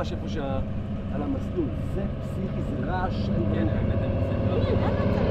ממש איפה שה... על המסלול. זה פסיכי, זה רעש. כן, האמת, אני לא- כן, בסדר.